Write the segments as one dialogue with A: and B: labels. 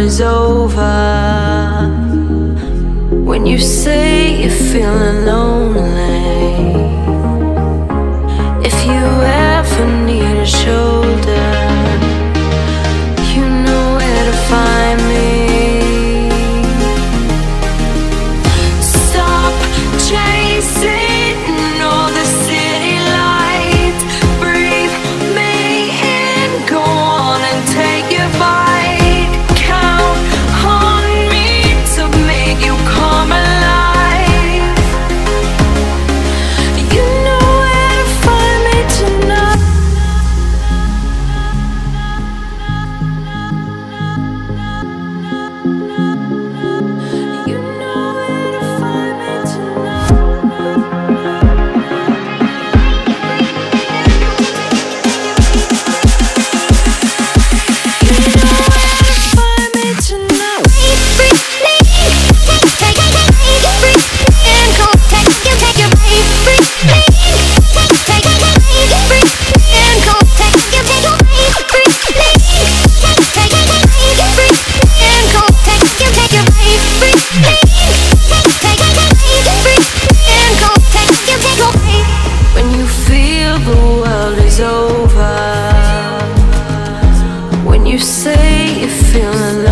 A: is over. When you say you're feeling lonely You say you're feeling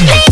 A: Please.